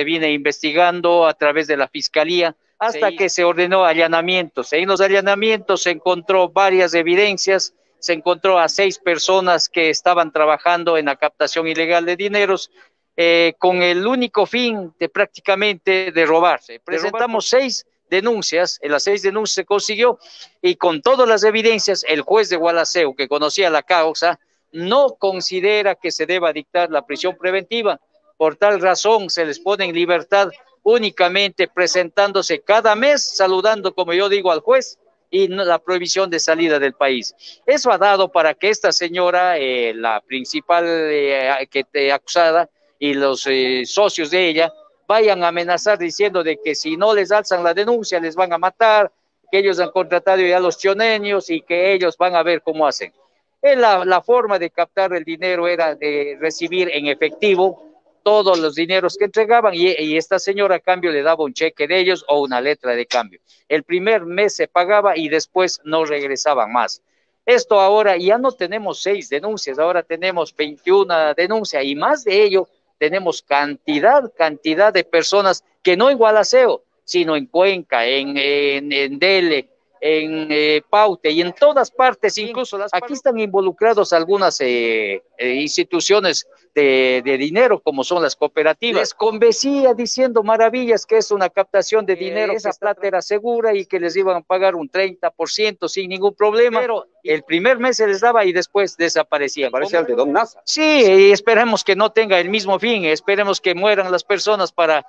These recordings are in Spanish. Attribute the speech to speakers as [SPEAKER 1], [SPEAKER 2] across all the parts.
[SPEAKER 1] Se viene investigando a través de la fiscalía hasta que se ordenó allanamientos. En los allanamientos se encontró varias evidencias, se encontró a seis personas que estaban trabajando en la captación ilegal de dineros eh, con el único fin de prácticamente de robarse. Presentamos seis denuncias, en las seis denuncias se consiguió y con todas las evidencias el juez de Gualaceo que conocía la causa no considera que se deba dictar la prisión preventiva. Por tal razón se les pone en libertad únicamente presentándose cada mes, saludando, como yo digo, al juez y la prohibición de salida del país. Eso ha dado para que esta señora, eh, la principal eh, que, acusada y los eh, socios de ella, vayan a amenazar diciendo de que si no les alzan la denuncia les van a matar, que ellos han contratado ya a los chioneños y que ellos van a ver cómo hacen. La, la forma de captar el dinero era de recibir en efectivo todos los dineros que entregaban y, esta señora a cambio le daba un cheque de ellos o una letra de cambio. El primer mes se pagaba y después no regresaban más. Esto ahora ya no tenemos seis denuncias, ahora tenemos 21 denuncias y más de ello tenemos cantidad, cantidad de personas que no en Gualaceo, sino en Cuenca, en, en, en Dele, en eh, Paute y en todas partes, incluso las aquí están involucrados algunas eh, eh, instituciones de, dinero, como son las cooperativas. Les convencía diciendo maravillas que es una captación de dinero, esa plata era segura y que les iban a pagar un 30% sin ningún problema. Pero el primer mes se les daba y después desaparecía.
[SPEAKER 2] Parece el de Don Nasa.
[SPEAKER 1] Sí, y esperemos que no tenga el mismo fin, esperemos que mueran las personas para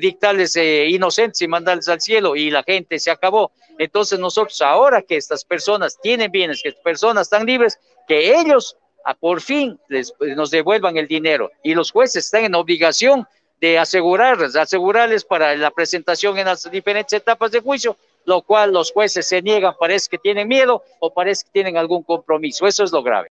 [SPEAKER 1] dictarles inocentes y mandarles al cielo y la gente se acabó. Entonces nosotros ahora que estas personas tienen bienes, que estas personas están libres, que ellos a por fin les, nos devuelvan el dinero y los jueces están en obligación de asegurarles, asegurarles para la presentación en las diferentes etapas de juicio, lo cual los jueces se niegan, parece que tienen miedo o parece que tienen algún compromiso. Eso es lo grave.